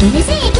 嬉しい